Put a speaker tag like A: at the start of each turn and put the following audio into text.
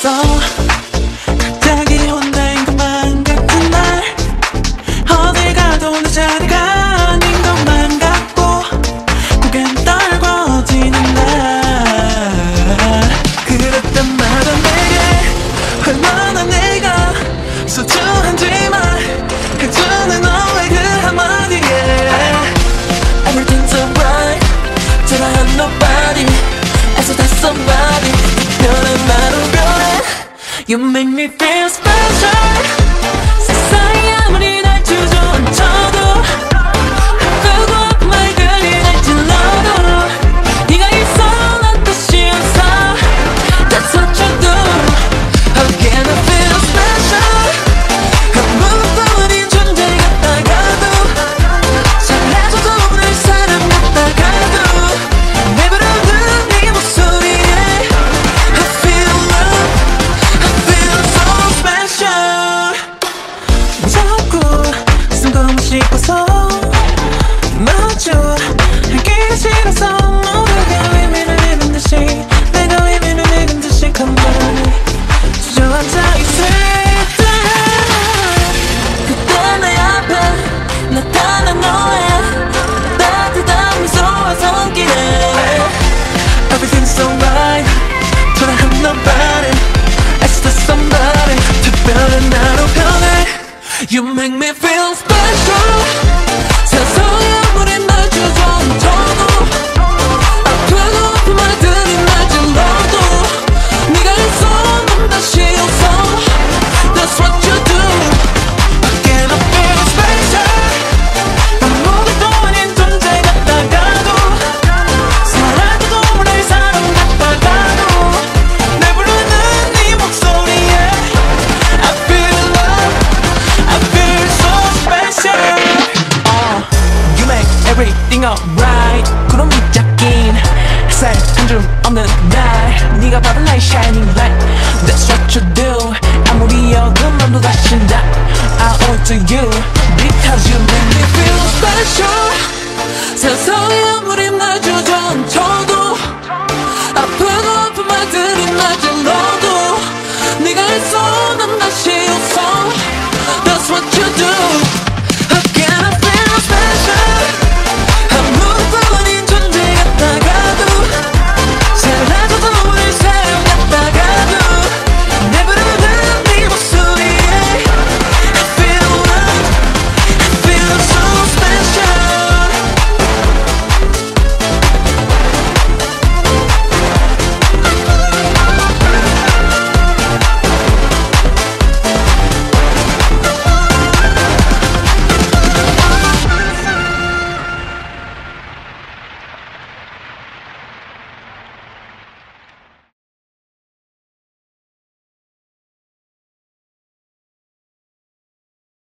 A: 走。You make me feel special. You make me feel special. 세상 everything alright. 구름 밑잡긴 햇살 한줌 없는 날. 네가 받은 나의 shining light. That's what you do. 아무리 어두운 밤도 다신다. I owe to you.